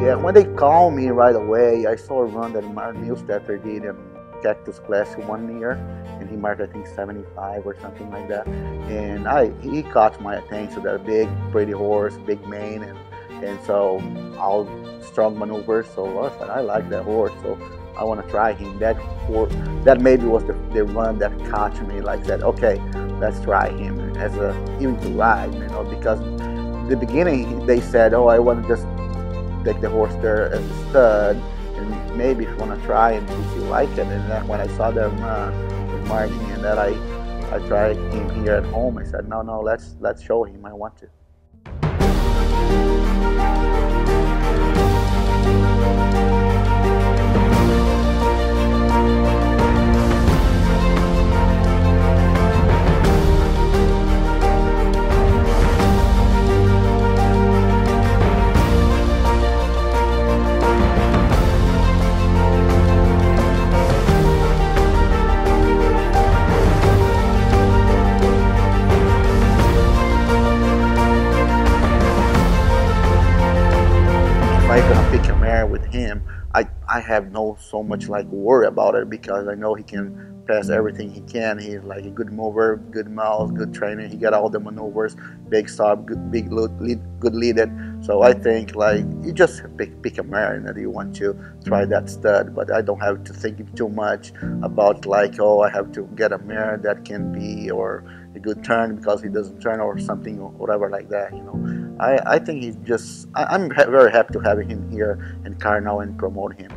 Yeah, when they called me right away, I saw a run that Martin Muehlstaetter did in Cactus Classic one year, and he marked I think 75 or something like that. And I he caught my attention. That big, pretty horse, big mane, and and so all strong maneuvers. So I said I like that horse, so I want to try him. That horse, that maybe was the, the run that caught me. Like that, okay, let's try him as a even to ride, you know, because the beginning they said, oh, I want to just take the horse there as a stud and maybe if you want to try and if you like it. And then when I saw them uh, marking and that I I tried him here at home, I said, no, no, let's let's show him. I want to. I gonna pick a mare with him, I I have no so much like worry about it because I know he can pass everything he can. He's like a good mover, good mouth, good trainer. He got all the maneuvers, big stop, good big lead, good leaded. So I think like you just pick pick a mare that you want to try that stud, but I don't have to think too much about like oh I have to get a mare that can be or a good turn because he doesn't turn or something or whatever like that. You know, I I think he's just I, I'm very happy to have him here in Cardinal and promote him.